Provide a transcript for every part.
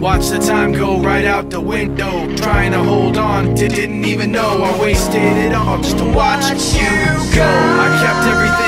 Watch the time go right out the window. Trying to hold on, didn't even know I wasted it all just to watch you go. I kept everything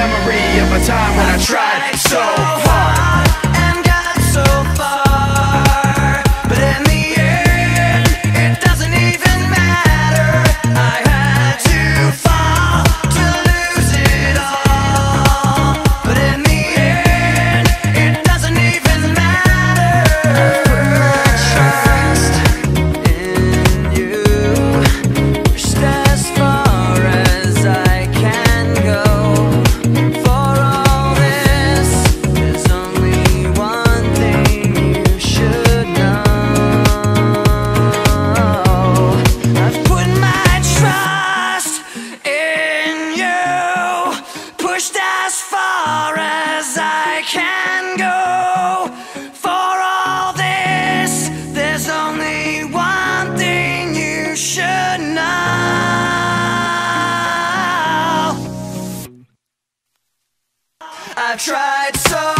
memory of a time when I tried so I've tried so